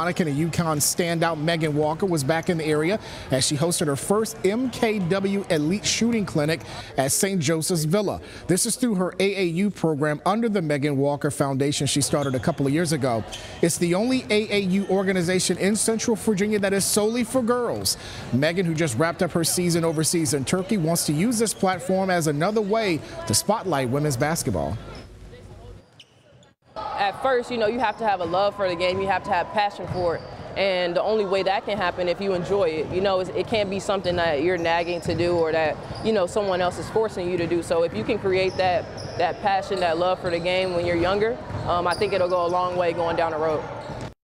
Monacan and a UConn standout Megan Walker was back in the area as she hosted her first MKW Elite Shooting Clinic at St. Joseph's Villa. This is through her AAU program under the Megan Walker Foundation she started a couple of years ago. It's the only AAU organization in Central Virginia that is solely for girls. Megan, who just wrapped up her season overseas in Turkey, wants to use this platform as another way to spotlight women's basketball at first, you know, you have to have a love for the game. You have to have passion for it. And the only way that can happen if you enjoy it. You know, it can't be something that you're nagging to do or that, you know, someone else is forcing you to do. So if you can create that, that passion, that love for the game when you're younger, um, I think it'll go a long way going down the road.